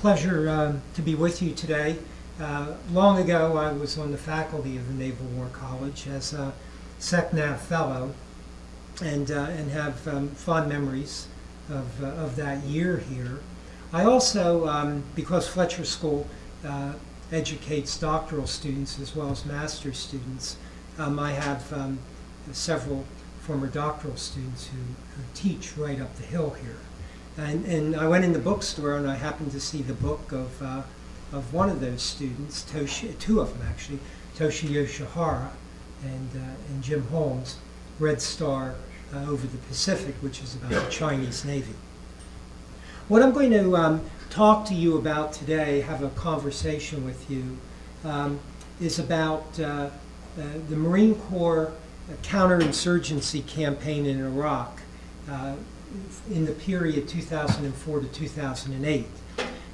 pleasure um, to be with you today. Uh, long ago, I was on the faculty of the Naval War College as a SECNAV fellow and, uh, and have um, fond memories of, uh, of that year here. I also, um, because Fletcher School uh, educates doctoral students as well as master's students, um, I have um, several former doctoral students who, who teach right up the hill here. And, and I went in the bookstore and I happened to see the book of, uh, of one of those students, Toshi, two of them actually, Toshi Yoshihara and, uh, and Jim Holmes, Red Star uh, over the Pacific, which is about the Chinese Navy. What I'm going to um, talk to you about today, have a conversation with you, um, is about uh, uh, the Marine Corps counterinsurgency campaign in Iraq uh, in the period 2004 to 2008.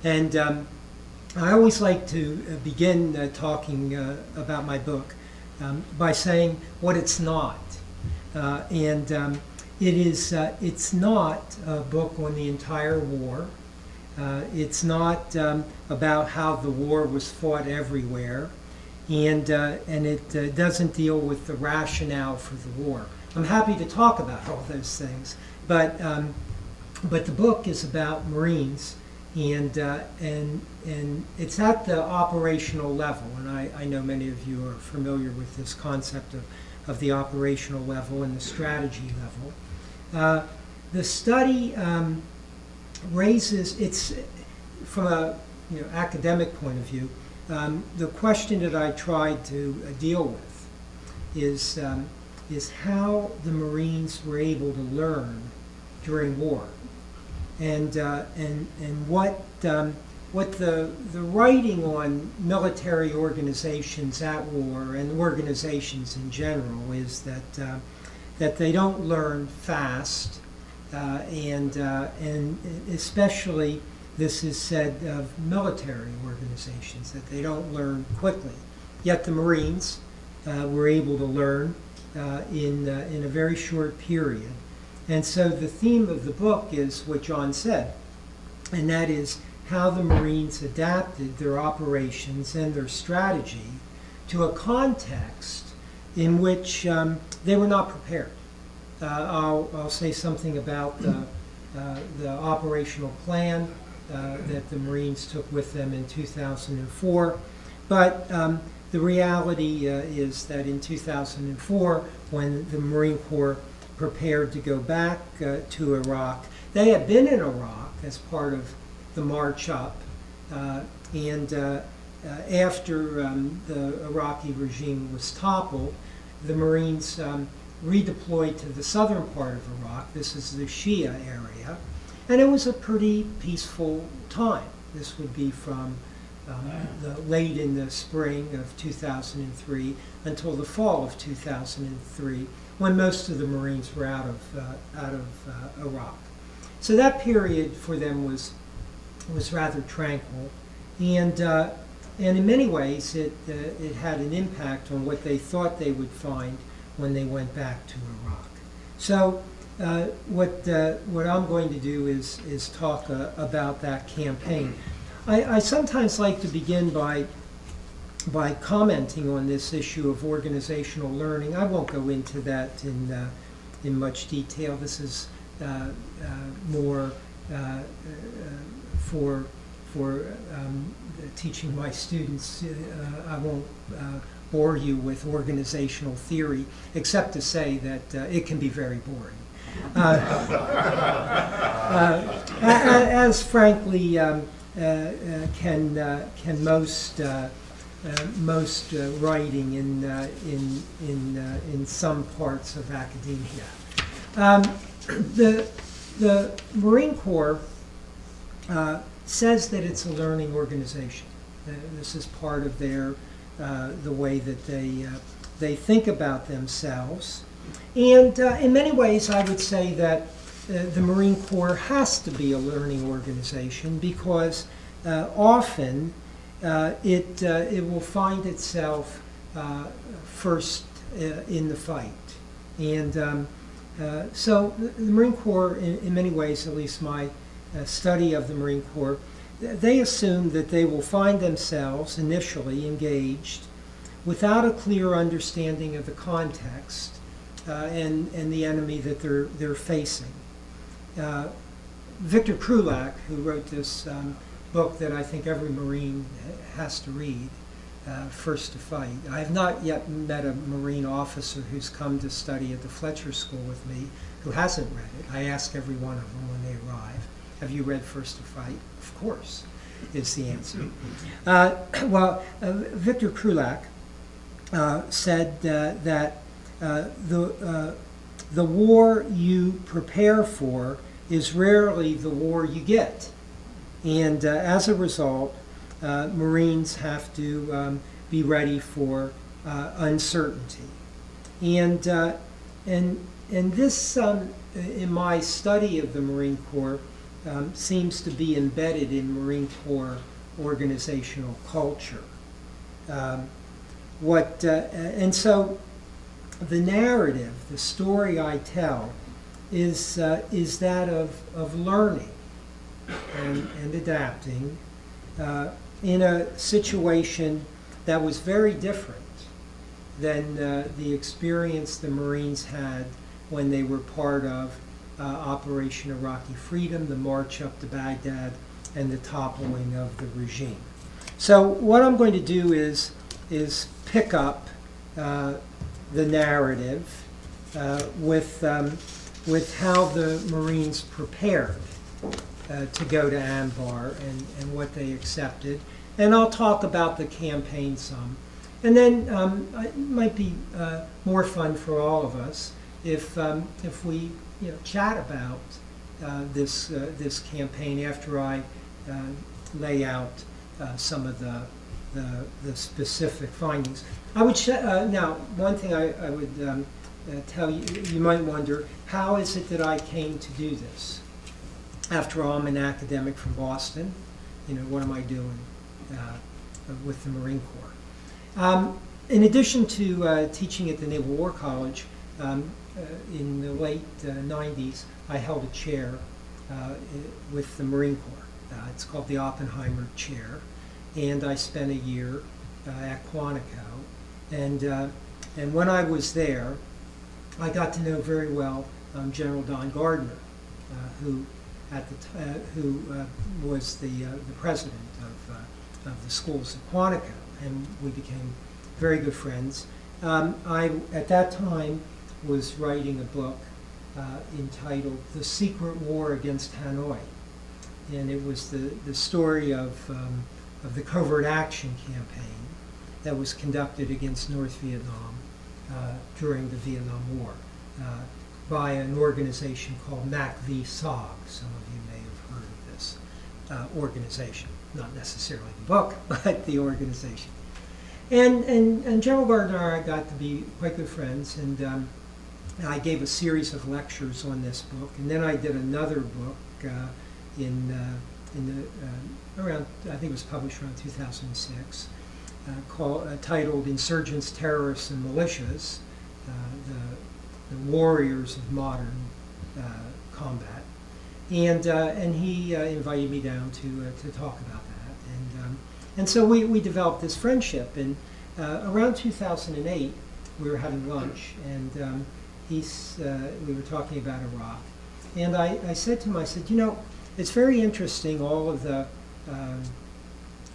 And um, I always like to uh, begin uh, talking uh, about my book um, by saying what it's not. Uh, and um, it is, uh, it's not a book on the entire war. it's not um, about how the war was fought everywhere. And, and it doesn't deal with the rationale for the war. I'm happy to talk about all those things, but, um, but the book is about Marines and uh, and and it's at the operational level. And I, I know many of you are familiar with this concept of, of the operational level and the strategy level. Uh, the study um, raises it's from a you know academic point of view. Um, the question that I tried to uh, deal with is um, is how the Marines were able to learn during war and uh, and and what um, what the the writing on military organizations at war and organizations in general is that uh, that they don't learn fast uh, and uh, and especially this is said of military organizations that they don't learn quickly. Yet the Marines uh, were able to learn uh, in in a very short period and so the theme of the book is what John said, and that is how the Marines adapted their operations and their strategy to a context in which um, they were not prepared. Uh, I'll, I'll, say something about the, uh, the operational plan uh, that the Marines took with them in 2004. But um, the reality uh, is that in 2004, when the Marine Corps prepared to go back uh, to Iraq. They had been in Iraq as part of the march up, uh, and uh, uh, after um, the Iraqi regime was toppled, the Marines um, redeployed to the southern part of Iraq. This is the Shia area, and it was a pretty peaceful time. This would be from um, the, late in the spring of 2003 until the fall of 2003 when most of the Marines were out of, uh, out of uh, Iraq. So that period for them was, was rather tranquil. And, uh, and in many ways, it, uh, it had an impact on what they thought they would find when they went back to Iraq. So uh, what, uh, what I'm going to do is, is talk about that campaign. I, I sometimes like to begin by by commenting on this issue of organizational learning. I won't go into that in, uh, in much detail. This is uh, uh, more uh, uh, for, for um, teaching my students. I won't bore you with organizational theory, except to say that it can be very boring. as frankly um, can, can most most uh, writing in, uh, in, in, in some parts of academia. Um, the, the Marine Corps says that it's a learning organization. this is part of their, the way that they, they think about themselves. And uh, in many ways, I would say that uh, the Marine Corps has to be a learning organization because uh, often uh, it, uh, it will find itself uh, first in the fight. And um, so the, Marine Corps, in, in, many ways, at least my study of the Marine Corps, they assume that they will find themselves initially engaged without a clear understanding of the context uh, and, and the enemy that they're, they're facing. Uh, Victor Krulak, who wrote this um, book that I think every Marine has to read, uh, First to Fight. I have not yet met a Marine officer who's come to study at the Fletcher School with me who hasn't read it. I ask every one of them when they arrive, have you read First to Fight? Of course, is the answer. Uh, well, uh, Victor Krulak uh, said uh, that uh, the, the war you prepare for is rarely the war you get. And as a result, Marines have to um, be ready for uncertainty. And, and, and this, um, in my study of the Marine Corps, um, seems to be embedded in Marine Corps organizational culture. Um, what uh, and so the narrative, the story I tell, is uh, is that of of learning and, and adapting uh, in a situation that was very different than uh, the experience the Marines had when they were part of uh, Operation Iraqi Freedom, the march up to Baghdad, and the toppling of the regime. So what I'm going to do is, is pick up uh, the narrative uh, with, um, with how the Marines prepared uh, to go to Anbar and, and what they accepted. And I'll talk about the campaign some. And then um, it might be uh, more fun for all of us if, um, if we you know, chat about uh, this, uh, this campaign after I uh, lay out uh, some of the, the, the, specific findings. I would now one thing I, I would um, tell you, you might wonder, how is it that I came to do this? After all, I'm an academic from Boston. You know, what am I doing with the Marine Corps? Um, in addition to teaching at the Naval War College, um, uh, in the late 90s, uh, I held a chair uh, with the Marine Corps. it's called the Oppenheimer Chair. And I spent a year at Quantico. And, and when I was there, I got to know very well um, General Don Gardner, who at the uh, who uh, was the uh, the president of of the schools at Quantico, and we became very good friends. Um, I at that time was writing a book entitled The Secret War Against Hanoi. And it was the, the story of, um, of the covert action campaign that was conducted against North Vietnam uh, during the Vietnam War uh, by an organization called MACV-SOG. Some of you may have heard of this uh, organization. Not necessarily the book, but the organization. And, and, and General Gardner and I got to be quite good friends, and um, I gave a series of lectures on this book, and then I did another book uh, in uh, in the uh, around I think it was published around 2006, uh, called uh, titled "Insurgents, Terrorists, and Militias: the, the Warriors of Modern Combat," and and he invited me down to to talk about that, and um, and so we we developed this friendship, and around 2008 we were having lunch, and um, he's, uh, we were talking about Iraq. And I, I said to him, I said, you know, it's very interesting, all of the um,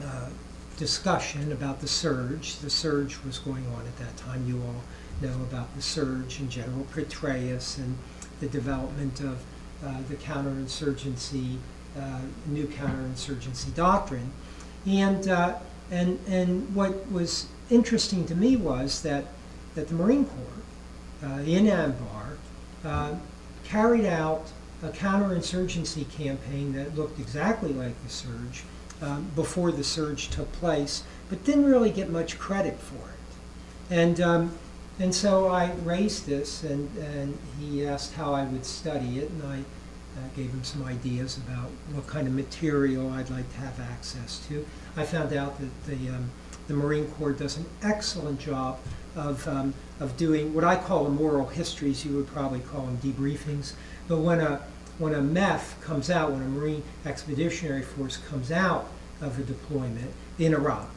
uh, discussion about the surge. The surge was going on at that time. You all know about the surge and General Petraeus and the development of uh, the counterinsurgency, uh, new counterinsurgency doctrine. And, uh, and, and what was interesting to me was that, that the Marine Corps uh, in Anbar uh, carried out a counterinsurgency campaign that looked exactly like the surge um, before the surge took place, but didn't really get much credit for it. And, um, and so I raised this, and, and he asked how I would study it, and I uh, gave him some ideas about what kind of material I'd like to have access to. I found out that the, um, the Marine Corps does an excellent job of, um, of doing what I call moral histories, you would probably call them debriefings. But when a, when a MEF comes out, when a Marine Expeditionary Force comes out of a deployment in Iraq,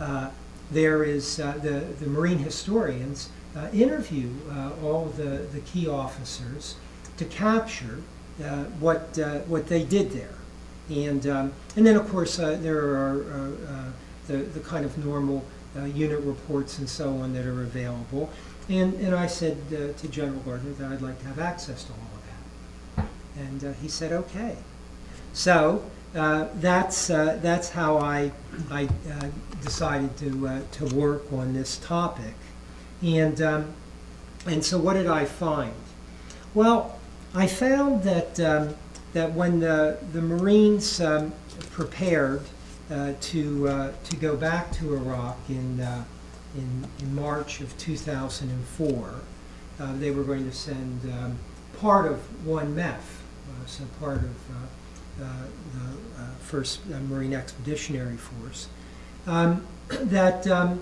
uh, there is uh, the the Marine historians uh, interview uh, all the the key officers to capture uh, what uh, what they did there, and um, and then of course there are the the kind of normal unit reports and so on that are available, and and I said to General Gardner that I'd like to have access to all of that, and he said okay, so. Uh, that's uh, that's how I I uh, decided to to work on this topic, and um, and so what did I find? Well, I found that um, that when the the Marines um, prepared uh, to uh, to go back to Iraq in uh, in, in March of 2004, uh, they were going to send um, part of one MEF, uh, so part of uh, the uh, First uh, Marine Expeditionary Force, um, that um,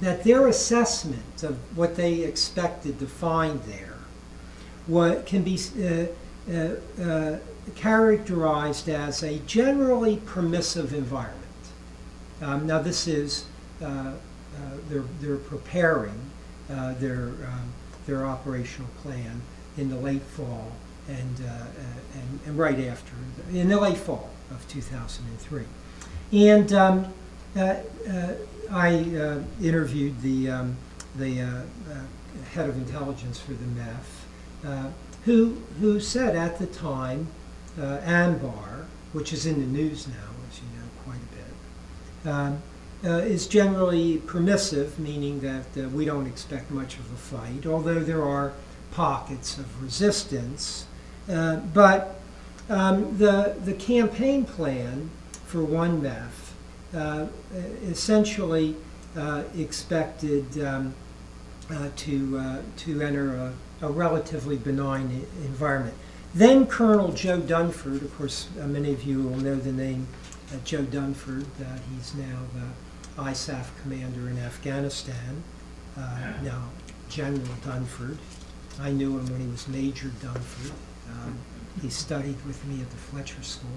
that their assessment of what they expected to find there what can be uh, uh, uh, characterized as a generally permissive environment. Um, now, this is uh, uh, they're they're preparing their um, their operational plan in the late fall and and, and right after in the late fall of 2003, and um, I uh, interviewed the um, the uh, uh, head of intelligence for the MEF, uh, who who said at the time, uh, Anbar, which is in the news now, as you know, quite a bit, um, uh, is generally permissive, meaning that uh, we don't expect much of a fight, although there are pockets of resistance. Uh, but um, the the campaign plan for one MEF essentially uh, expected um, uh, to uh, to enter a, a relatively benign environment. Then Colonel Joe Dunford, of course, uh, many of you will know the name uh, Joe Dunford. Uh, he's now the ISAF commander in Afghanistan. Uh, now General Dunford. I knew him when he was Major Dunford. Um, he studied with me at the Fletcher School.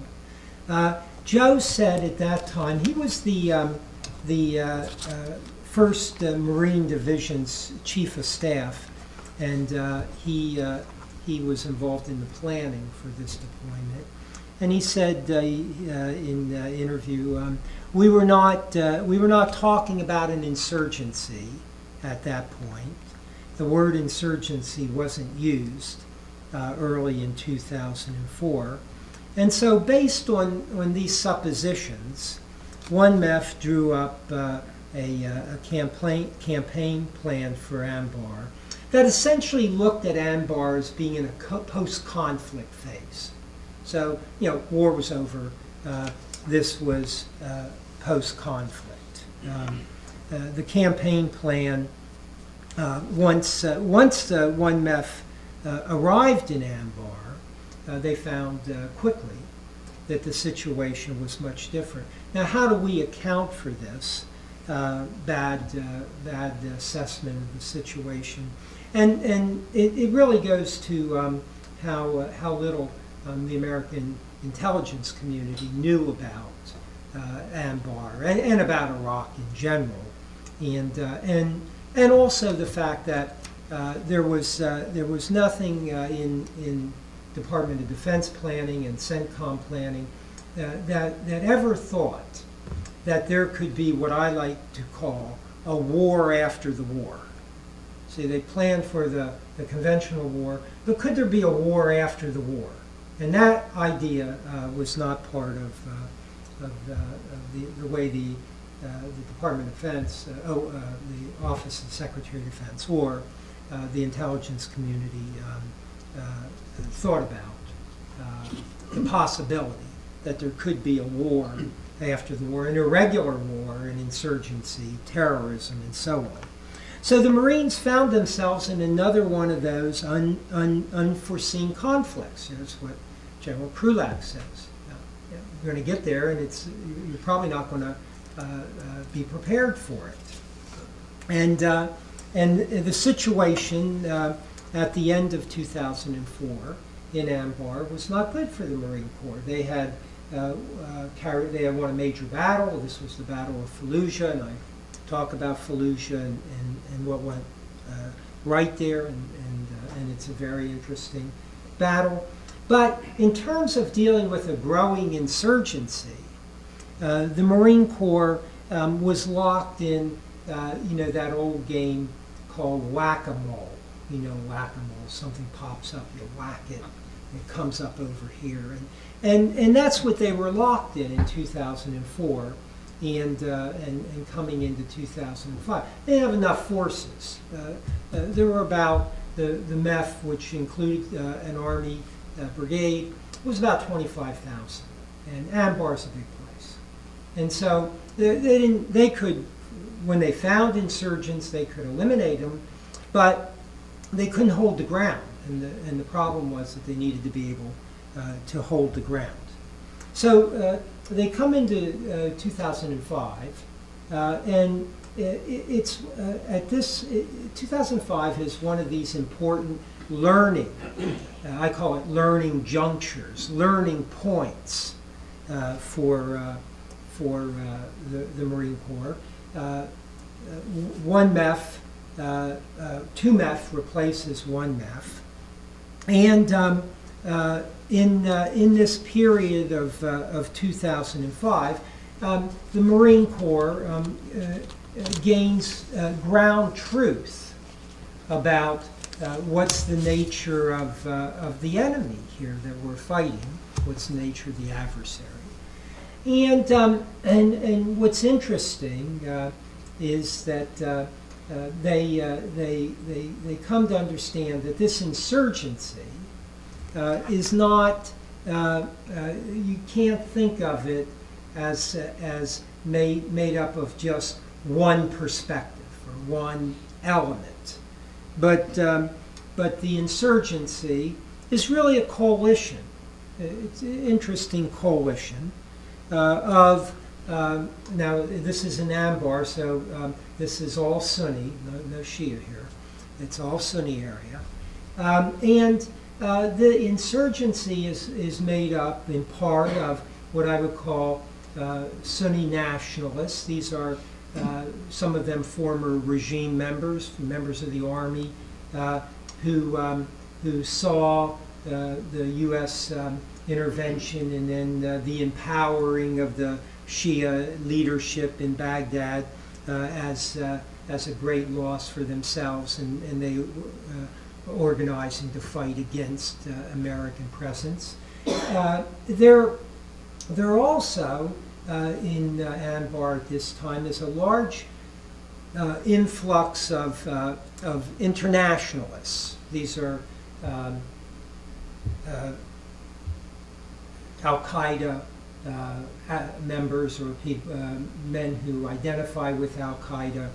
Uh, Joe said at that time he was the um, the uh, uh, first uh, Marine Division's chief of staff, and uh, he uh, he was involved in the planning for this deployment. And he said in uh, interview, um, we were not we were not talking about an insurgency at that point. The word insurgency wasn't used early in 2004. And so, based on, on these suppositions, one MEF drew up uh, a, uh, a campaign, campaign plan for Anbar that essentially looked at Anbar as being in a co- post-conflict phase. So, you know, war was over. Uh, this was uh, post-conflict. Um, uh, the campaign plan, uh, once once one MEF uh, arrived in Anbar, uh, they found uh, quickly that the situation was much different. Now, how do we account for this uh, bad, uh, bad assessment of the situation? And, and it, it really goes to um, how, uh, how little um, the American intelligence community knew about uh, Anbar and, and about Iraq in general. And, and, and also the fact that there, was, there was nothing in, in Department of Defense planning and CENTCOM planning uh, that, that ever thought that there could be what I like to call a war after the war. See, they planned for the, the conventional war, but could there be a war after the war? And that idea uh, was not part of, uh, of, uh, of the, the way the, uh, the Department of Defense, uh, oh, uh, the Office of Secretary of Defense, or the intelligence community um, thought about uh, the possibility that there could be a war after the war, an irregular war, an insurgency, terrorism, and so on. So the Marines found themselves in another one of those un, un, unforeseen conflicts. That's what General Krulak says. You're going to get there, and it's you're probably not going to uh, uh, be prepared for it. And uh, and the situation uh, at the end of 2004 in Anbar was not good for the Marine Corps. They had uh, uh, carried, they had won a major battle. This was the Battle of Fallujah, and I talk about Fallujah and, and, and what went uh, right there, and, and, uh, and it's a very interesting battle. But in terms of dealing with a growing insurgency, uh, the Marine Corps um, was locked in, uh, you know, that old game called whack-a-mole. You know, whack-a-mole, something pops up, you whack it, it comes up over here. And, and, and that's what they were locked in in 2004 and, uh, and, and coming into 2005. They didn't have enough forces. Uh, uh, there were about, the, the MEF, which included uh, an Army uh, brigade, was about 25,000. And Anbar's a big place. And so they, they, didn't, they could, when they found insurgents, they could eliminate them, but they couldn't hold the ground. And the, and the problem was that they needed to be able uh, to hold the ground. So uh, they come into uh, 2005, uh, and it, it's at this, it, 2005 is one of these important learning, I call it learning junctures, learning points for, for the, the Marine Corps. one MEF, two MEF replaces one MEF. And um, uh, in, uh, in this period of, uh, of 2005, um, the Marine Corps um, uh, gains uh, ground truth about uh, what's the nature of, of the enemy here that we're fighting, what's the nature of the adversary. And, um, and, and what's interesting is that uh, they, uh, they, they, they come to understand that this insurgency uh, is not, uh, uh, you can't think of it as, as made, made up of just one perspective or one element. But, um, but the insurgency is really a coalition. It's an interesting coalition uh, of, um, now this is in Anbar, so um, this is all Sunni, no, no Shia here. It's all Sunni area. Um, and uh, the insurgency is, is made up in part of what I would call uh, Sunni nationalists. These are uh, some of them former regime members, members of the army, uh, who, um, who saw uh, the U.S. Um, intervention and then the empowering of the Shia leadership in Baghdad as, as a great loss for themselves, and, and they organizing to fight against uh, American presence. Uh, there, there also, uh, in uh, Anbar at this time, is a large uh, influx of, uh, of internationalists. These are um, Al-Qaeda members or people, men who identify with Al-Qaeda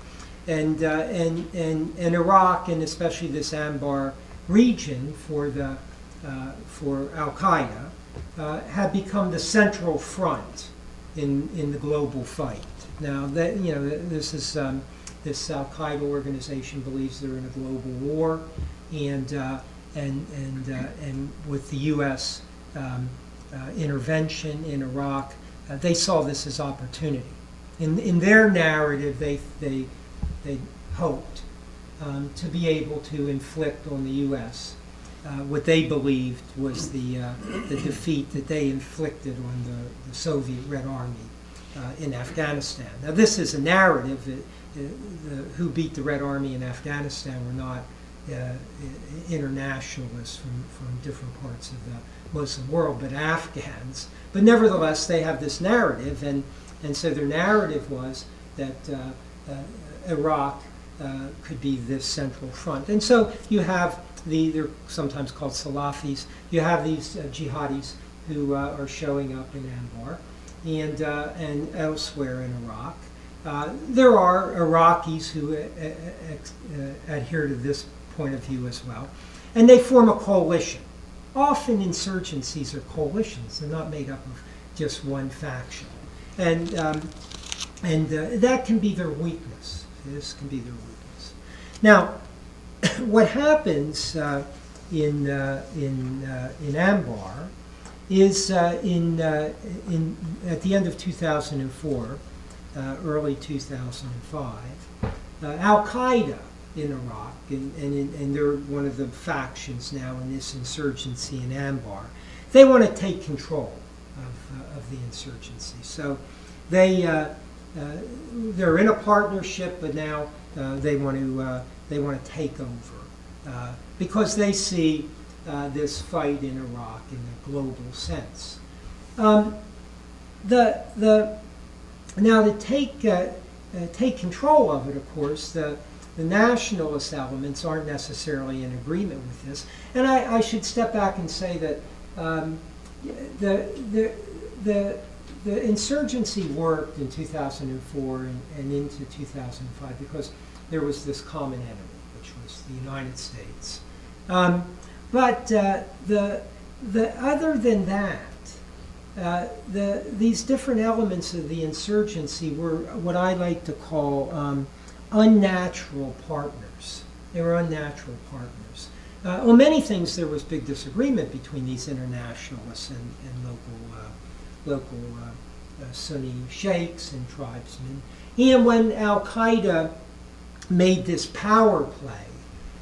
and, uh, and, and, and Iraq, and especially this Anbar region for, the, uh, for Al Qaeda, uh, had become the central front in, in the global fight. Now, that, you know, this is um, this Al Qaeda organization believes they're in a global war, and uh, and and uh, and with the U.S. Um, uh, intervention in Iraq, they saw this as opportunity. In in their narrative, they they they hoped um, to be able to inflict on the U.S. Uh, what they believed was the, uh, the defeat that they inflicted on the, the Soviet Red Army uh, in Afghanistan. Now, this is a narrative. That, uh, the, who beat the Red Army in Afghanistan were not uh, internationalists from, from different parts of the Muslim world, but Afghans. But nevertheless, they have this narrative, and, and so their narrative was that uh, Iraq uh, could be this central front. And so you have the, they're sometimes called Salafis, you have these uh, jihadis who uh, are showing up in Anbar and, uh, and elsewhere in Iraq. Uh, there are Iraqis who uh, adhere to this point of view as well. And they form a coalition. Often insurgencies are coalitions. They're not made up of just one faction. And, um, and that can be their weakness this can be their weakness. Now, what happens uh, in, uh, in, uh, in Anbar is uh, in, uh, in, at the end of 2004, uh, early 2005, uh, Al Qaeda in Iraq, and, and, and they're one of the factions now in this insurgency in Anbar. They want to take control of, uh, of the insurgency. So they, uh, uh, they're in a partnership, but now uh, they want to, uh, they want to take over uh, because they see this fight in Iraq in a global sense. Um, the, the, now, to take, take control of it, of course, the, the nationalist elements aren't necessarily in agreement with this. And I, I should step back and say that um, the, the, the, the insurgency worked in 2004 and, and into 2005 because there was this common enemy, which was the United States. Um, but uh, the, the, other than that, uh, the, these different elements of the insurgency were what I like to call um, unnatural partners. They were unnatural partners. Uh, on many things, there was big disagreement between these internationalists and, and local, uh, local uh, uh, Sunni sheikhs and tribesmen. And when Al Qaeda made this power play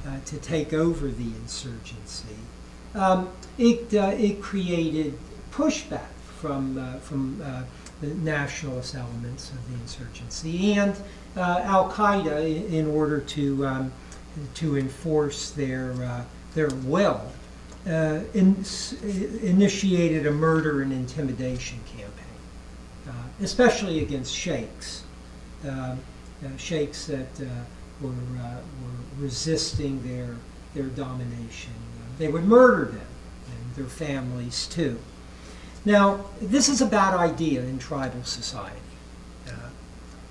uh, to take over the insurgency, um, it, uh, it created pushback from, from the nationalist elements of the insurgency and Al Qaeda in, order to, um, to enforce their, uh, their will. Uh, in, initiated a murder and intimidation campaign, uh, especially against sheikhs, uh, uh, sheikhs that uh, were, uh, were resisting their, their domination. They would murder them and their families too. Now, this is a bad idea in tribal society uh,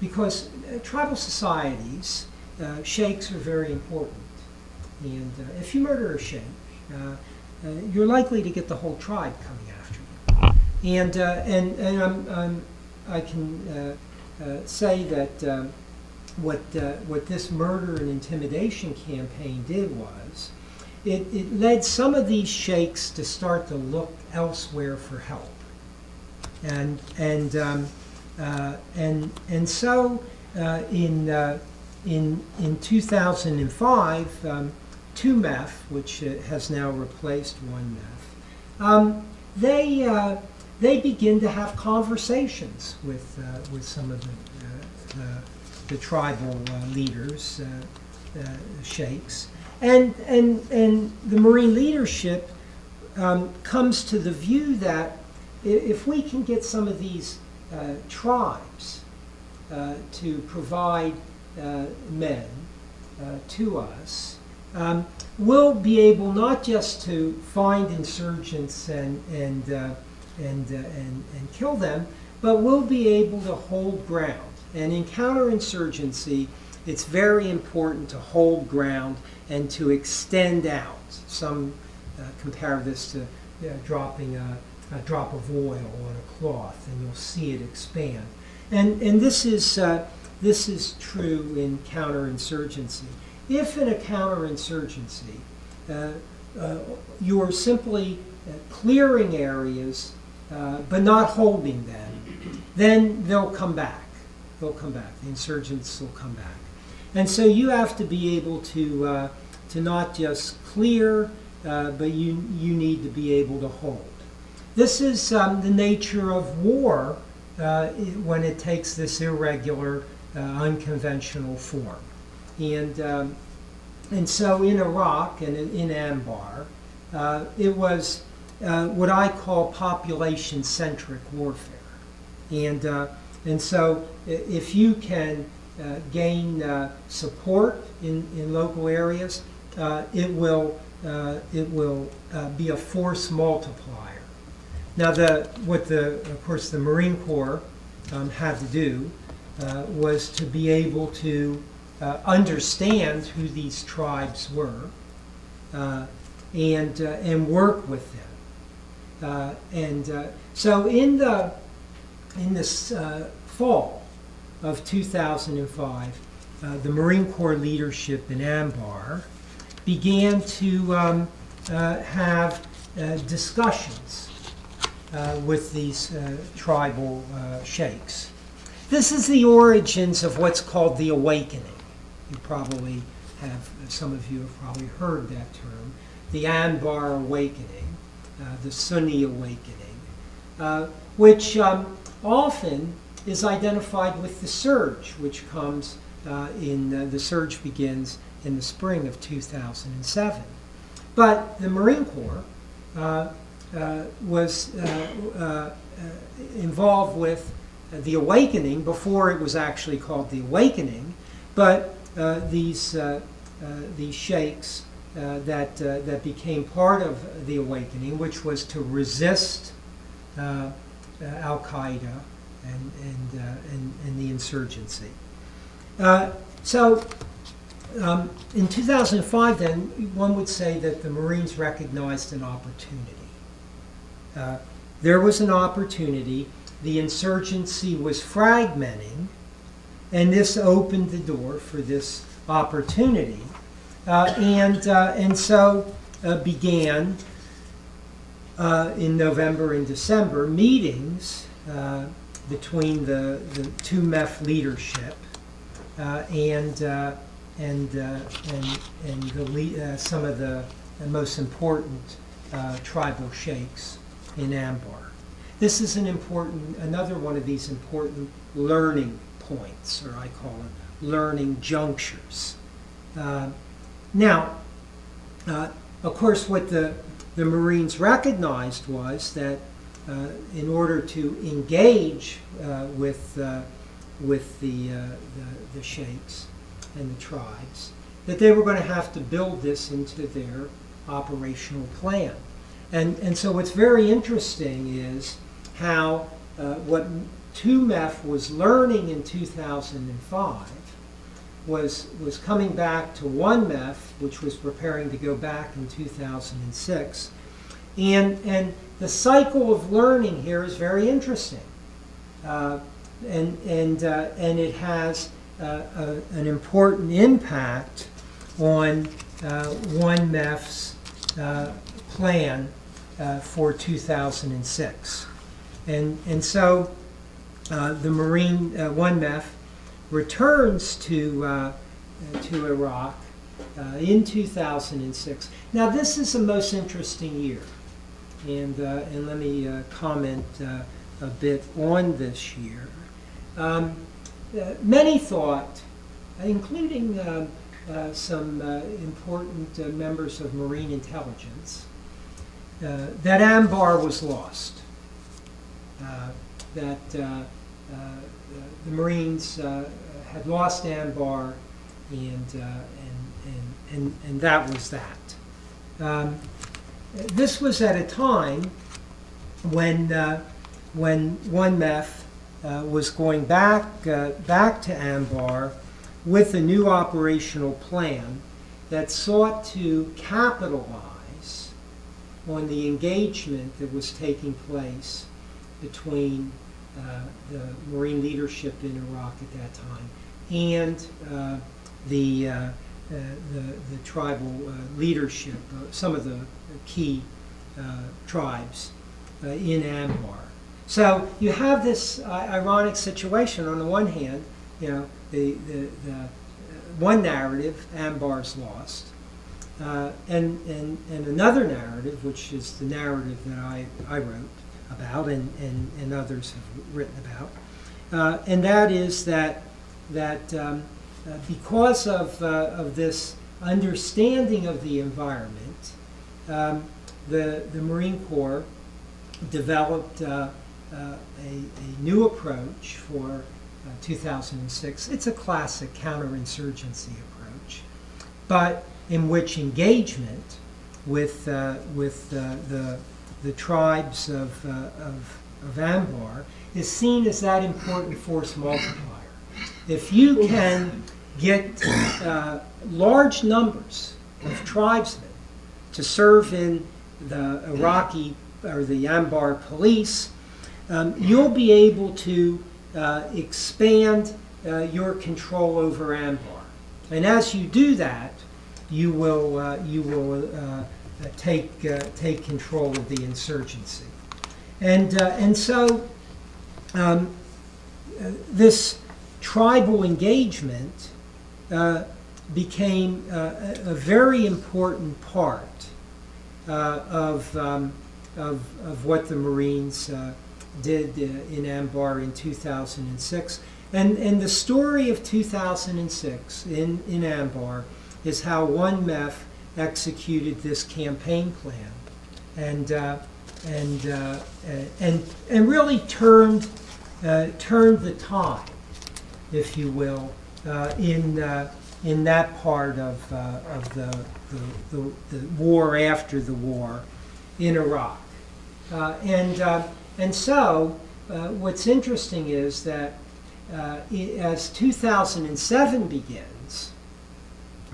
because uh, tribal societies, uh, sheikhs are very important. And uh, if you murder a sheikh, uh, uh, you're likely to get the whole tribe coming after you. And, uh, and, and I'm, I'm, I can say that um, what, what this murder and intimidation campaign did was it, it led some of these sheikhs to start to look elsewhere for help. And, and, um, and, and so uh, in, uh, in, in 2005, um, 2MEF, which uh, has now replaced 1MEF, um, they, uh, they begin to have conversations with, uh, with some of the, uh, the, the tribal uh, leaders, uh, uh, sheikhs. And, and, and the Marine leadership um, comes to the view that if we can get some of these uh, tribes uh, to provide uh, men uh, to us, um, we'll be able not just to find insurgents and, and, uh, and, uh, and, and kill them, but we'll be able to hold ground. And in counterinsurgency, it's very important to hold ground and to extend out. Some uh, compare this to uh, dropping a, a drop of oil on a cloth, and you'll see it expand. And, and this, is, uh, this is true in counterinsurgency. If in a counterinsurgency, uh, uh, you're simply uh, clearing areas uh, but not holding them, then they'll come back. They'll come back. The insurgents will come back. And so you have to be able to, uh, to not just clear, but you, you need to be able to hold. This is um, the nature of war uh, when it takes this irregular, uh, unconventional form. And, um, and so in Iraq and in, in Anbar, uh, it was uh, what I call population centric warfare. And, uh, and so if you can uh, gain support in, in local areas, it will, it will be a force multiplier. Now, the, what the, of course, the Marine Corps um, had to do uh, was to be able to uh, understand who these tribes were uh, and, uh, and work with them. Uh, and uh, so in the, in this fall of 2005, uh, the Marine Corps leadership in Anbar began to, um, have discussions uh, with these uh, tribal uh, sheikhs. This is the origins of what's called the awakening. You probably have, some of you have probably heard that term. The Anbar awakening, uh, the Sunni awakening, uh, which um, often is identified with the surge, which comes uh, in, the surge begins in the spring of 2007. But the Marine Corps was uh, uh, uh, involved with the awakening before it was actually called the awakening. But uh, these, uh, uh, these sheikhs uh, that, uh, that became part of the awakening, which was to resist uh, uh, Al Qaeda and, and, uh, and, and the insurgency. Uh, so, um, in 2005, then, one would say that the Marines recognized an opportunity. Uh, there was an opportunity, the insurgency was fragmenting, and this opened the door for this opportunity. Uh, and, uh, and so uh, began in November and December meetings between the, the two MEF leadership and, and, and, and the, some of the, the most important uh, tribal sheikhs in Anbar. This is an important, another one of these important learning points, or I call them learning junctures. Uh, now, uh, of course, what the, the Marines recognized was that uh, in order to engage uh, with, uh, with the, uh, the, the sheikhs and the tribes, that they were going to have to build this into their operational plan. And, and so what's very interesting is how uh, what 2MEF was learning in 2005 was, was coming back to 1MEF, which was preparing to go back in 2006. And, and the cycle of learning here is very interesting. Uh, and, and, uh, and it has uh, a, an important impact on uh, 1MEF's uh, plan uh, for 2006. And, and so uh, the Marine uh, 1MEF returns to, uh, to Iraq uh, in 2006. Now, this is the most interesting year. And, uh, and let me uh, comment uh, a bit on this year. Um, uh, many thought, including um, uh, some uh, important uh, members of Marine intelligence, uh, that Anbar was lost. Uh, that uh, uh, the Marines uh, had lost Anbar, and, uh, and, and, and, and that was that. Um, this was at a time when, uh, when one MEF uh, was going back, uh, back to Anbar with a new operational plan that sought to capitalize on the engagement that was taking place between uh, the Marine leadership in Iraq at that time and uh, the, uh, uh, the, the tribal uh, leadership, uh, some of the key tribes in Anbar. So you have this ironic situation. On the one hand, you know, the, the, the one narrative, Anbar's lost, uh, and, and, and another narrative, which is the narrative that I, I wrote about and, and, and others have written about, uh, and that is that, that um, uh, because of, uh, of this understanding of the environment, um, the, the Marine Corps developed uh, uh, a, a new approach for uh, 2006. It's a classic counterinsurgency approach, but in which engagement with, uh, with uh, the, the tribes of, uh, of, of Anbar is seen as that important force multiplier. If you can get uh, large numbers of tribesmen to serve in the Iraqi or the Anbar police, um, you'll be able to uh, expand uh, your control over Anbar. And as you do that, you will, uh, you will uh, uh, take, uh, take control of the insurgency. And, uh, and so um, this tribal engagement became a, very important part of, um, of, of what the Marines did in Anbar in 2006. And, and the story of 2006 in, in Anbar is how one MEF executed this campaign plan and, uh, and, uh, and, and really turned, uh, turned the tide, if you will, uh, in, uh, in that part of, uh, of the, the, the, the war after the war in Iraq. Uh, and, uh, and so, uh, what's interesting is that uh, as 2007 begins,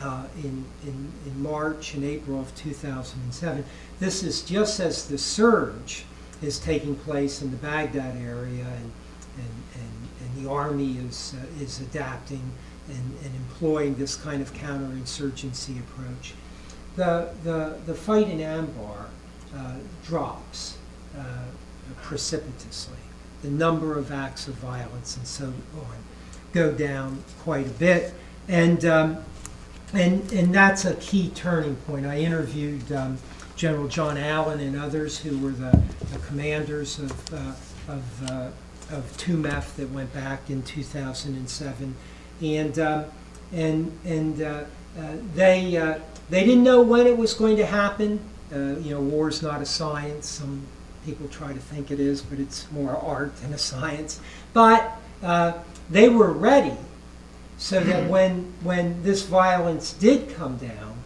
uh, in, in, in March and April of 2007, this is just as the surge is taking place in the Baghdad area and, and, and, and the army is, uh, is adapting and, and employing this kind of counterinsurgency approach. The, the, the fight in Anbar uh, drops uh, precipitously. The number of acts of violence and so on go down quite a bit. And, um, and, and that's a key turning point. I interviewed um, General John Allen and others who were the, the commanders of, uh, of, uh, of 2MEF that went back in 2007. And, um, and, and uh, uh, they, uh, they didn't know when it was going to happen. Uh, you know, war is not a science. Some people try to think it is, but it's more art than a science. But they were ready so that when, when this violence did come down,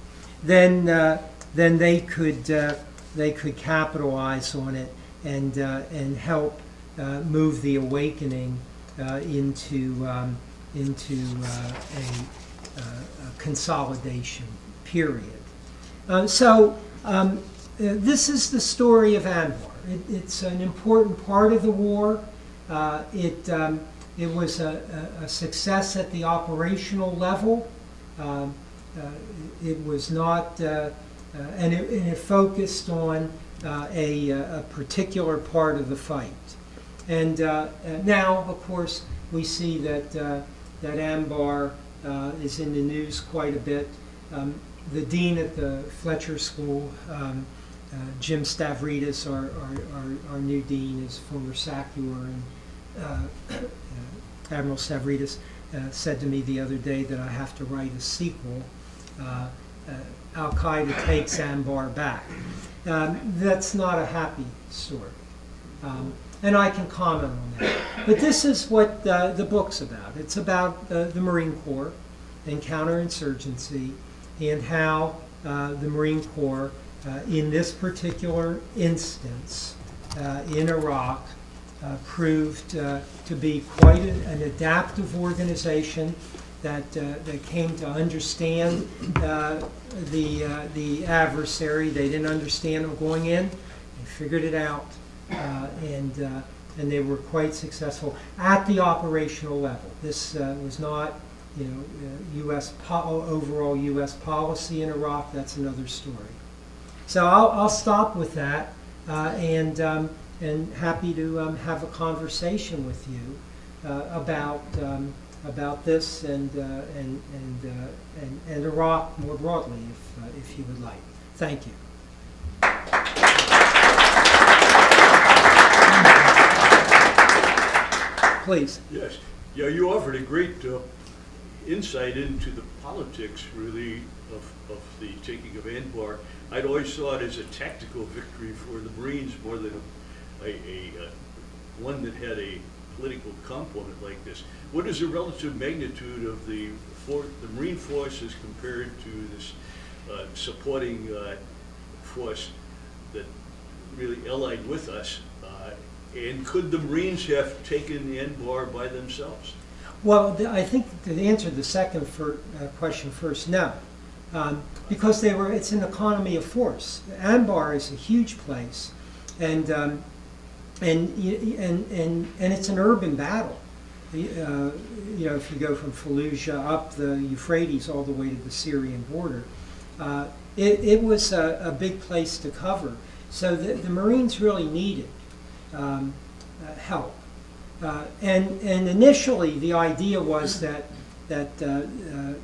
then, uh, then they, could, uh, they could capitalize on it and, uh, and help uh, move the awakening uh, into, um, into uh, a, a consolidation period. So um, this is the story of Anbar. It, it's an important part of the war. It, um, it was a, a, a success at the operational level. Um, uh, it was not, uh, uh, and, it, and it focused on a, a particular part of the fight. And now, of course, we see that, that Anbar is in the news quite a bit. Um, the dean at the Fletcher School, um, uh, Jim Stavridis, our, our, our, our new dean, is former SACEUR, and uh, Admiral Stavridis uh, said to me the other day that I have to write a sequel. Uh, uh, Al Qaeda takes Anbar back. Um, that's not a happy story. Um, and I can comment on that. But this is what uh, the book's about. It's about uh, the Marine Corps and counterinsurgency and how uh, the Marine Corps, uh, in this particular instance uh, in Iraq, uh, proved uh, to be quite a- an adaptive organization that, uh, that came to understand uh, the, uh, the adversary. They didn't understand them going in. They figured it out, uh, and, and they were quite successful at the operational level. This was not, you know, U.S. Overall U.S. policy in Iraq. That's another story. So I'll, I'll stop with that, and um, and happy to um, have a conversation with you uh, about um, about this and uh, and and, uh, and and Iraq more broadly, if uh, if you would like. Thank you. Please. Yes, yeah, you offered a great uh, insight into the politics, really, of, of the taking of Anbar. I'd always saw it as a tactical victory for the Marines more than a, a, a uh, one that had a political component like this. What is the relative magnitude of the for, the Marine forces compared to this uh, supporting uh, force that really allied with us? Uh, and could the Marines have taken the Anbar by themselves? Well, the- I think to answer the second fir- uh, question first, no. Um, Because they were, it's an economy of force. Anbar is a huge place, and, um, and, and, and, and it's an urban battle. Uh, You know, if you go from Fallujah up the Euphrates all the way to the Syrian border. uh, it, it was a, a big place to cover. So the, the Marines really needed um, uh, help. Uh, and, and initially, the idea was that, that uh, uh,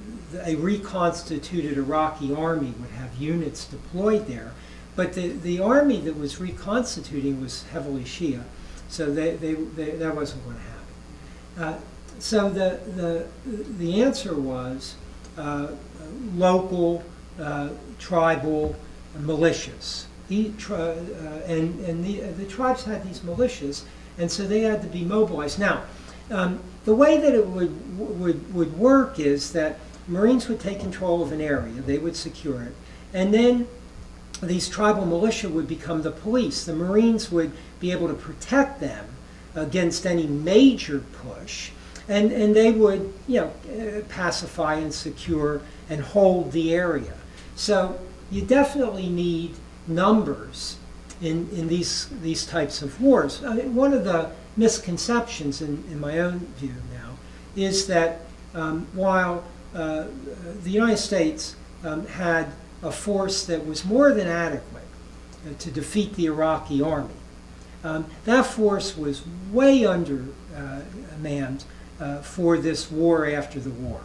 a reconstituted Iraqi army would have units deployed there. But the, the army that was reconstituting was heavily Shia, so they, they, they, that wasn't going to happen. Uh, so the, the, the answer was uh, local, uh, tribal militias. Uh, and and the, the tribes had these militias, and so they had to be mobilized. Now, um, the way that it would, would, would work is that Marines would take control of an area, they would secure it, and then these tribal militia would become the police. The Marines would be able to protect them against any major push, and, and they would, you know, pacify and secure and hold the area. So you definitely need numbers in, in these, these types of wars. I mean, one of the misconceptions, in, in my own view now, is that um, while uh, the United States um, had a force that was more than adequate uh, to defeat the Iraqi army, um, that force was way under uh, manned uh, for this war after the war.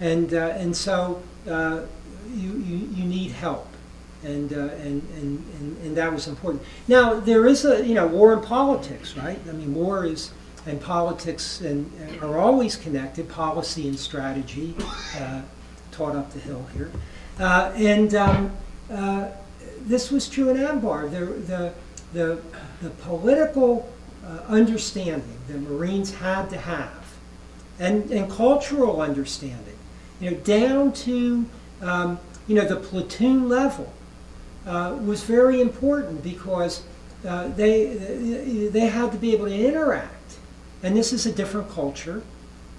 And, uh, and so uh, you, you, you need help. And, uh, and, and, and, and that was important. Now, there is a, you know, war and politics, right? I mean, war is, and politics and, are always connected, policy and strategy, taught up the hill here. Uh, and um, uh, this was true in Anbar. The, the, the, the political uh, understanding that Marines had to have, and, and cultural understanding, you know, down to um, you know the platoon level, uh, was very important because uh, they they had to be able to interact, and this is a different culture,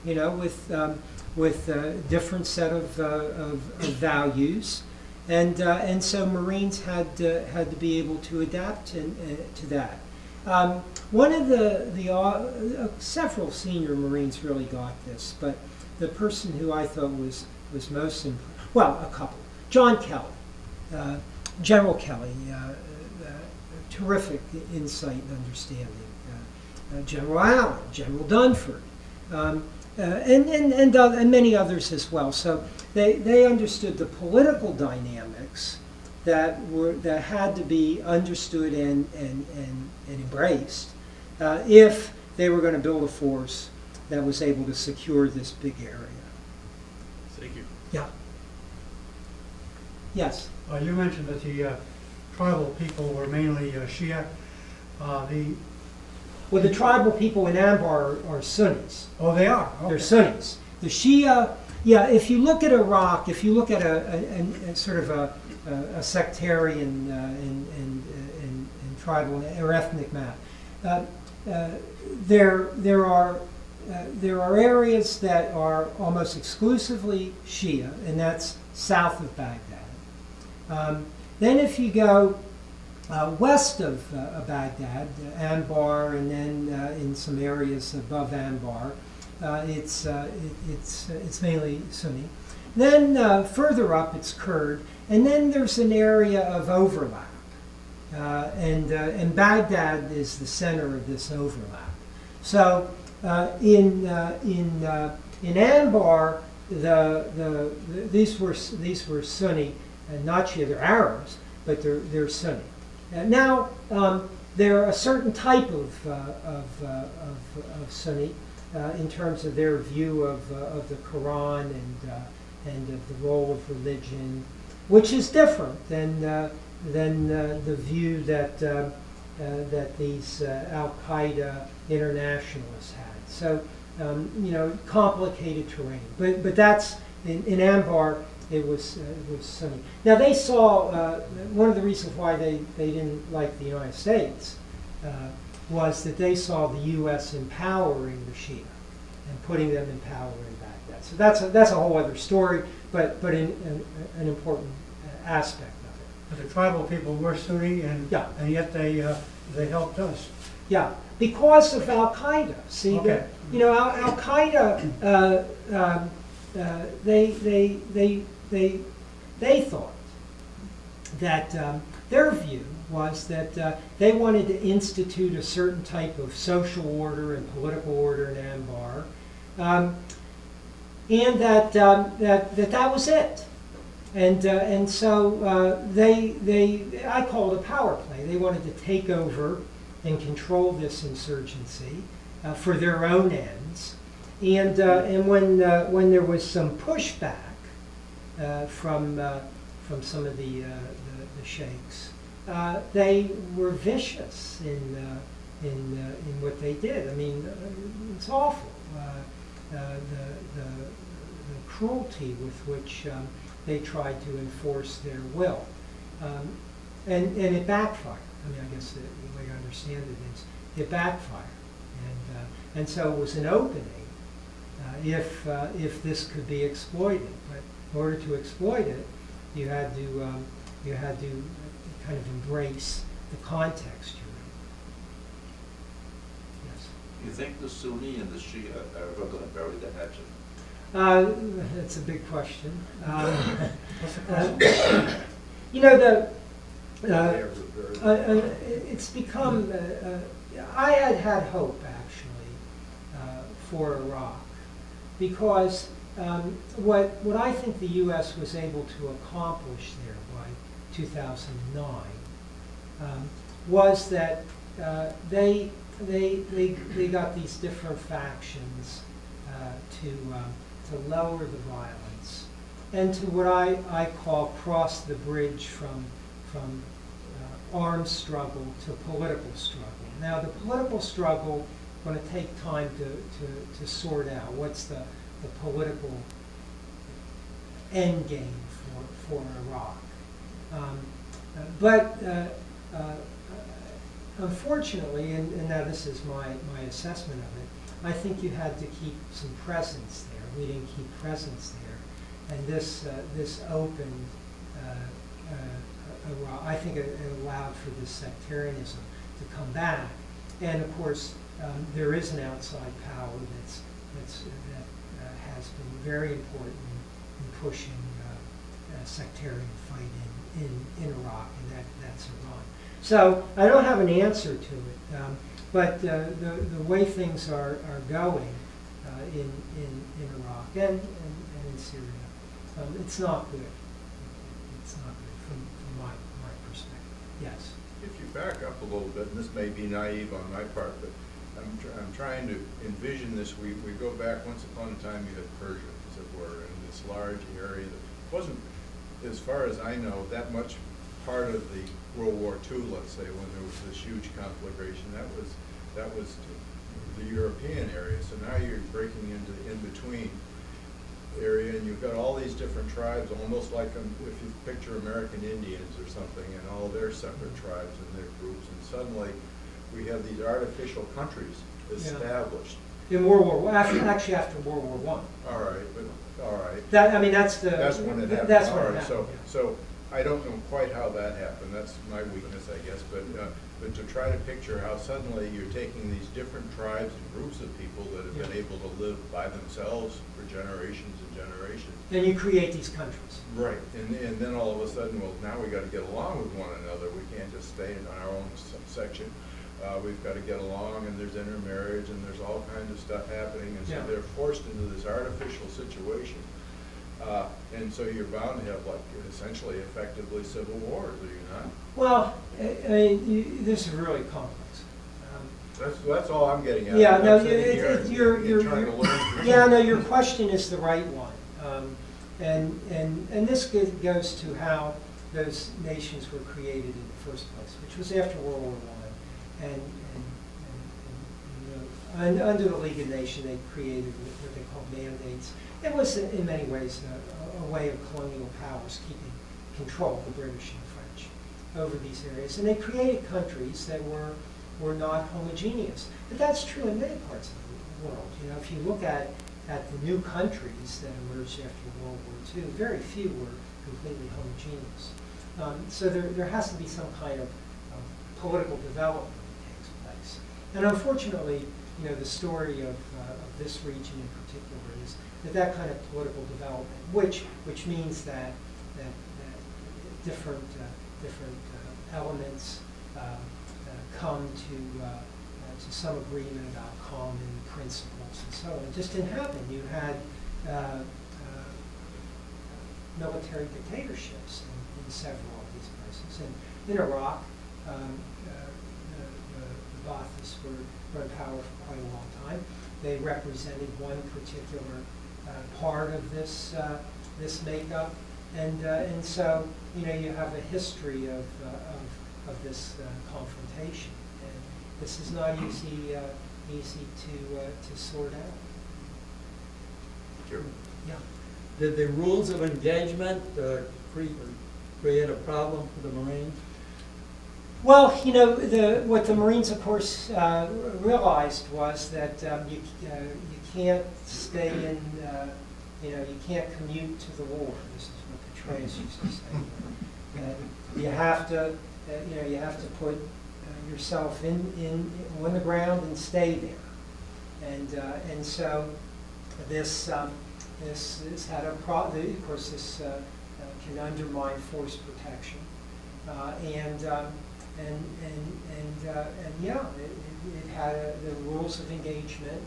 you know, with um, with a different set of, uh, of, of values, and uh, and so Marines had to, had to be able to adapt in, uh, to that. Um, one of the the uh, several senior Marines really got this, but the person who I thought was was most well, a couple. John Kelly, uh, General Kelly, uh, uh, terrific insight and understanding. Uh, uh, General Allen, General Dunford, um, uh, and, and, and, uh, and many others as well. So they, they understood the political dynamics that, were, that had to be understood and, and, and, and embraced uh, if they were going to build a force that was able to secure this big area. Thank you. Yeah. Yes. Uh, you mentioned that the uh, tribal people were mainly uh, Shia. Uh, the Well, the tribal people in Anbar are, are Sunnis. oh, they are. They're Sunnis. The Shia, yeah, if you look at Iraq, if you look at a, a, a, sort of a, a, a sectarian uh, and, and, uh, and, and tribal or ethnic map, uh, uh, there, there, are, uh, there are areas that are almost exclusively Shia, and that's south of Baghdad. Um, then if you go uh, west of, uh, Baghdad, Anbar, and then uh, in some areas above Anbar, uh, it's, uh, it, it's, uh, it's mainly Sunni. Then uh, further up, it's Kurd, and then there's an area of overlap. And, and Baghdad is the center of this overlap. So in, in, in Anbar, the, the, the, these, were, these were Sunni, and not Shia, they're Arabs, but they're, they're Sunni. Now, um, they're a certain type of, uh, of, uh, of, of Sunni uh, in terms of their view of, uh, of the Quran and, uh, and of the role of religion, which is different than, than the view that, that these Al Qaeda internationalists had. So, um, you know, complicated terrain. But, but that's, in, in Anbar, it was, uh, it was Sunni. Now, they saw, uh, one of the reasons why they, they didn't like the United States uh, was that they saw the U.S. empowering the Shia and putting them in power in Baghdad. So that's a, that's a whole other story, but, but an, an, an important uh, aspect of it. But the tribal people were Sunni, and Yeah. and yet they uh, they helped us. Yeah, because of Al Qaeda. See, the, you know, Al, Al Qaeda, uh, um, uh, they, they, they, they, they thought that um, their view was that uh, they wanted to institute a certain type of social order and political order in Anbar, um, and that, um, that that that was it. And uh, and so uh, they they I call it a power play. They wanted to take over and control this insurgency uh, for their own ends. And uh, and when uh, when there was some pushback from uh, from some of the uh, the, the sheikhs, uh, they were vicious in uh, in uh, in what they did. I mean, uh, it's awful. Uh, uh, the, the the cruelty with which um, they tried to enforce their will, um, and and it backfired. I mean, I guess the, the way I understand it is it backfired, and uh, and so it was an opening uh, if uh, if this could be exploited. But in order to exploit it, you had to um, you had to kind of embrace the context you're in. Yes. You think the Sunni and the Shia are ever going to bury the hatchet? Uh, that's a big question. Um, uh, you know the. Uh, uh, uh, it's become. Uh, uh, I had had hope actually uh, for Iraq because um, what what I think the U.S. was able to accomplish there by 2009 um, was that uh, they they they they got these different factions uh, to um, to lower the violence and to what I, I call cross the bridge from from uh, armed struggle to political struggle. Now, the political struggle going to take time to, to, to sort out. What's the, the political end game for, for Iraq? Um, but uh, uh, unfortunately, and, and now this is my, my assessment of it, I think you had to keep some presence there. We didn't keep presence there. And this, uh, this opened uh, uh. I think it, it allowed for this sectarianism to come back. And of course, um, there is an outside power that's, that's, that uh, has been very important in, in pushing uh, a sectarian fight in, in, in Iraq, and that, that's Iran. So I don't have an answer to it, um, but uh, the, the way things are, are going uh, in, in, in Iraq and, and, and in Syria, um, it's not good. It's not good from, from my, my perspective. Yes. If you back up a little bit, and this may be naive on my part, but I'm, tr- I'm trying to envision this, we, we go back, once upon a time you had Persia, as it were, in this large area that wasn't, as far as I know, that much part of the World War II, let's say, when there was this huge conflagration, that was, that was the European area, so now you're breaking into the in-between area, and you've got all these different tribes, almost like um, if you picture American Indians or something, and all their separate tribes and their groups, and suddenly we have these artificial countries established. In World War, after, actually after World War One. All right, but, all right. That, I mean, that's the. That's when it happened. That's All when it right, happened, So, yeah. so I don't know quite how that happened, that's my weakness, I guess, but, uh, but to try to picture how suddenly you're taking these different tribes and groups of people that have been able to live by themselves for generations and generations. Then you create these countries. Right, and, and then all of a sudden, well, now we gotta get along with one another, we can't just stay in our own section. Uh, we've gotta get along, and there's intermarriage, and there's all kinds of stuff happening, and so Yeah. they're forced into this artificial situation. Uh, and so you're bound to have like essentially effectively civil wars, are you not? Well, I, I mean, you, this is really complex. Um, That's, that's all I'm getting at. Yeah, no, it- it- you're, you're. Trying to you're- learn. Yeah, no, your question is the right one. Um, and, and, and this goes to how those nations were created in the first place, which was after World War One. And, and, and, you know, under the League of Nations, they created what they called mandates. It was in many ways a, a way of colonial powers keeping control, of the British and the French, over these areas. And they created countries that were, were not homogeneous. But that's true in many parts of the world. You know, if you look at, at the new countries that emerged after World War II, very few were completely homogeneous. Um, so there, there has to be some kind of, of political development. And unfortunately, you know, the story of, uh, of this region in particular is that that kind of political development, which, which means that, that, that different, uh, different uh, elements um, uh, come to, uh, uh, to some agreement about common principles and so on. It just didn't happen. You had military dictatorships in, in several of these places. And in Iraq, um, Ba'athists were, were in power for quite a long time. They represented one particular uh, part of this, uh, this makeup. And, uh, and so, you know, you have a history of, uh, of, of this uh, confrontation. And this is not easy, uh, easy to, uh, to sort out. Sure. Yeah. Did the rules of engagement uh, create a problem for the Marines? Well, you know, the, what the Marines, of course, uh, realized was that um, you, uh, you can't stay in, uh, you know, you can't commute to the war. This is what Petraeus used to say. You have to, uh, you know, you have to put uh, yourself in, in, on the ground and stay there. And, uh, and so this, um, this, this had a of course, this can undermine force protection. And, um, and, and, and, uh, and yeah, it, it- it had, a- the rules of engagement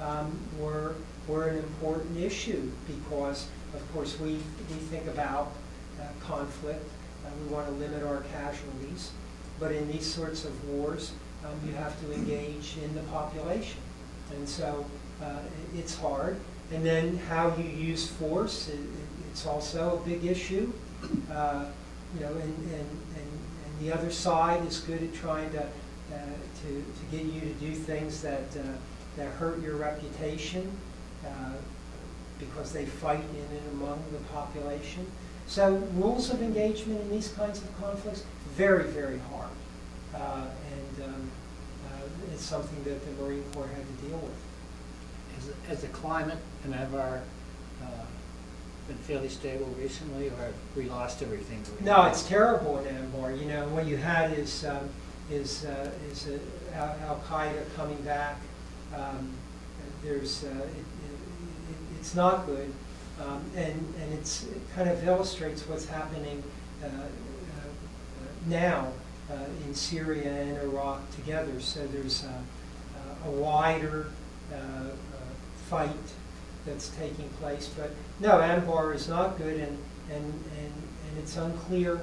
um, were, were an important issue because, of course, we, we think about uh, conflict, uh, we want to limit our casualties, but in these sorts of wars, um, you have to engage in the population. And so uh, it's hard. And then how you use force, i- i- it's also a big issue. Uh, You know, and and the other side is good at trying to, uh, to, to get you to do things that, uh, that hurt your reputation uh, because they fight in and among the population. So rules of engagement in these kinds of conflicts, very, very hard. Uh, And um, uh, it's something that the Marine Corps had to deal with. Has the climate and of uh, been fairly stable recently, or have we lost everything? No, it's terrible in. You know, what you had is, um, is, uh, is uh, Al Qaeda coming back. Um, There's, uh, it, it, it's not good. Um, and, and it's, it kind of illustrates what's happening, uh, uh, now, uh, in Syria and Iraq together. So there's, a wider, fight that's taking place. But no, Anbar is not good, and, and, and, and it's unclear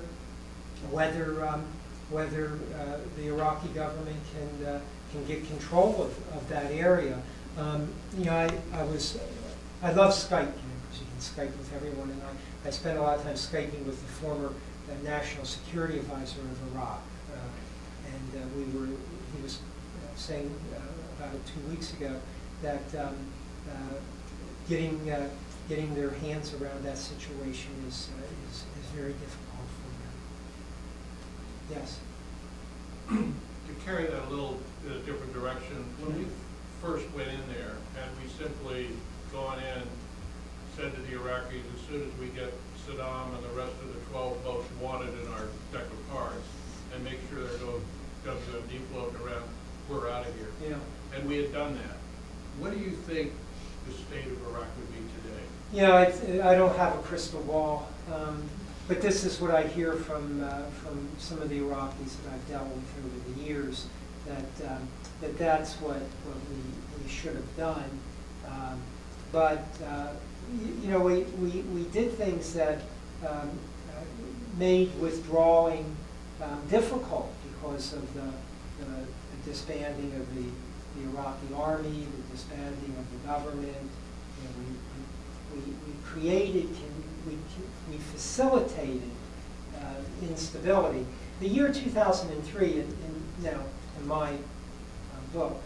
whether, um, whether uh, the Iraqi government can, uh, can get control of, of that area. Um, you know, I, I was, I love Skype, you know, because you can Skype with everyone, and I, I spent a lot of time Skyping with the former uh, national security advisor of Iraq. Uh, and uh, we were, he was saying uh, about two weeks ago that um, getting, uh, getting their hands around that situation is, uh, is, is very difficult for them. Yes? to carry that a little in a different direction, when we first went in there, and we simply gone in, said to the Iraqis, as soon as we get Saddam and the rest of the twelve most wanted in our deck of cards, and make sure there are no WMD floating around, we're out of here. Yeah. And we had done that. What do you think the state of Iraq would be today? Yeah, it's, I don't have a crystal ball, um, but this is what I hear from, uh, from some of the Iraqis that I've dealt with over the years, that, um, that that's what, what we, we should have done. Um, But, uh, you know, we, we, we did things that um, uh, made withdrawing um, difficult because of the, the disbanding of the, the Iraqi army, the disbanding of the government. You know, we, we, we created, we, we facilitated uh, instability. The year 2003, in, in, now, in my uh, book,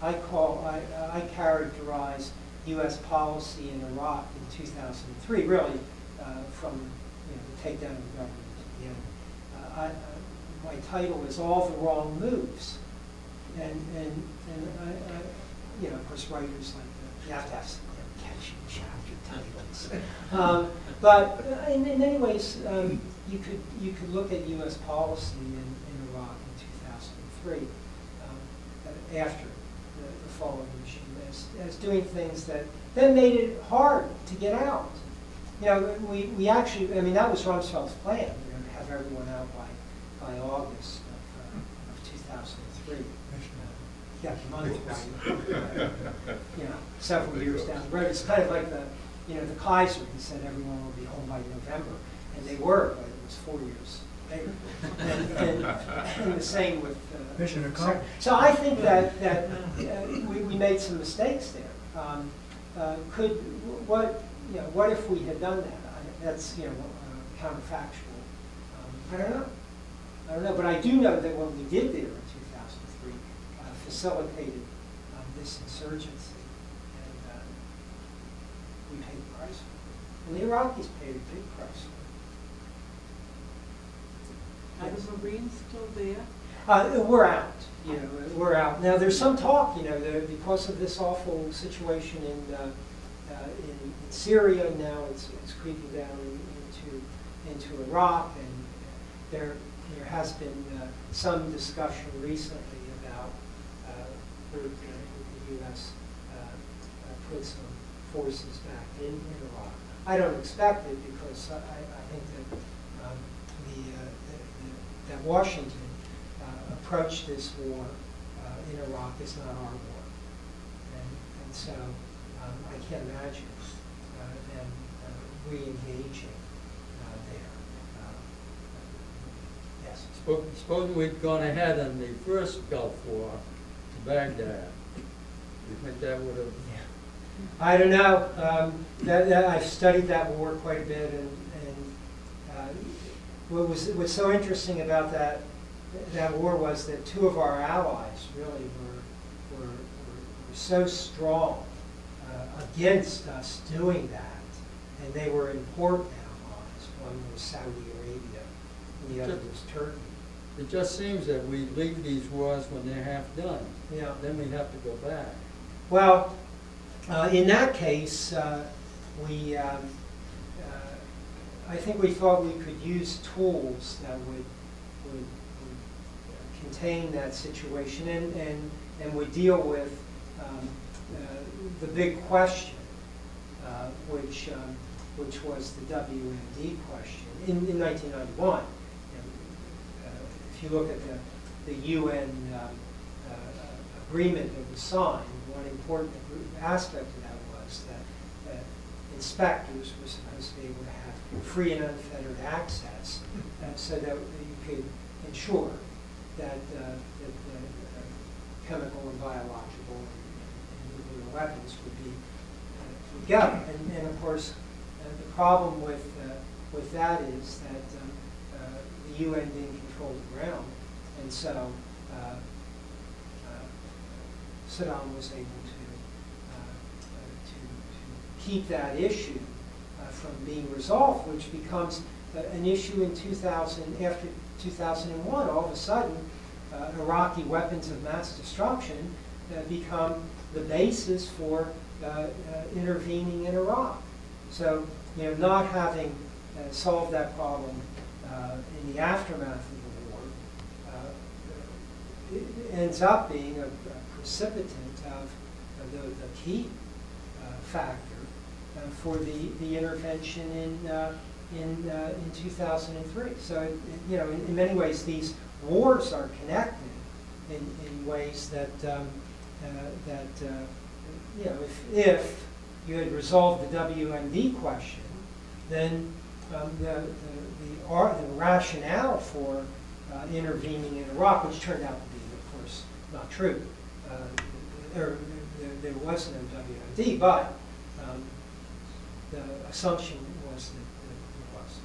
I call, I, I characterize U.S. policy in Iraq in 2003, really, uh, from you know, the takedown of the government end. Uh, I, my title is All the Wrong Moves. And, and, and I, I, you know, of course, writers like that, you have to have some catchy chapter titles. um, but uh, in, in any ways, um, hmm. you, could, you could look at U.S. policy in, in Iraq in 2003, um, uh, after the, the, fall of the regime, as, as doing things that then made it hard to get out. You know, we, we actually, I mean, that was Rumsfeld's plan, we're going to have everyone out by, by August of, uh, of 2003 you know, several years down the road. It's kind of like the, you know, the Kaiser. He said everyone will be home by November, and they were, but it was four years later. and, and, and the same with uh. So I think that that uh, we, we made some mistakes there. Um, uh, could what you know? What if we had done that? I, that's you know uh, counterfactual. Um, I don't know. I don't know, but I do know that when we did there facilitated um, this insurgency. And uh, we paid the price. for it. And the Iraqis paid a big price. for it. Are the Marines still there? Uh, we're out, you know, we're out. Now, there's some talk, you know, that because of this awful situation in, uh, uh, in in Syria, now it's, it's creeping down in- into, into Iraq, and there, there has been uh, some discussion recently about uh, would, uh, would the U.S. uh, uh, put some forces back in, Iraq. I don't expect it because I, I think that um, the, uh, the- the- that Washington uh, approach this war uh, in Iraq is not our war. And, and so um, I can't imagine uh, them uh, re-engaging uh, there. Yes. Suppo- Supposing we'd gone ahead in the first Gulf War to Baghdad, you think that would have, I don't know. Um, that, that, I've studied that war quite a bit, and, and uh, what was what's so interesting about that that war was that two of our allies really were were, were, were so strong uh, against us doing that, and they were important allies. One was Saudi Arabia, and the other was Turkey. it just seems that we leave these wars when they're half done. Yeah. Then we have to go back. Well, in that case, uh, we, um, uh, I think we thought we could use tools that would, would, would contain that situation and, and, and would deal with um, uh, the big question, uh, which, um, which was the WMD question in, in 1991. And, uh, If you look at the, the UN um, uh, agreement that was signed, one important aspect of that was that, inspectors were supposed to be able to have free and unfettered access, uh, so that you could ensure that, uh, that the uh, chemical and biological and nuclear weapons would be, uh, would. And, and of course, uh, the problem with, with that is that the UN didn't control the ground, and so uh, Saddam was able to, uh, uh, to, to keep that issue uh, from being resolved, which becomes an issue in 2000, after 2001. All of a sudden, uh, Iraqi weapons of mass destruction uh, become the basis for uh, intervening in Iraq. So, you know, not having solved that problem in the aftermath of the war, ends up being a, a precipitant of the, the key uh, factor uh, for the, the intervention in, uh, in, in 2003. So, it, you know, in, in many ways, these wars are connected in, in ways that, um, that you know, if, if you had resolved the WMD question, then um, the, the, the, the rationale for uh, intervening in Iraq, which turned out to be, of course, not true. Uh, there, there, there was no WMD, but um, the assumption was that, that there was.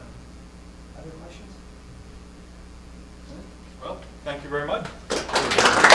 Um, other questions? Well, thank you very much.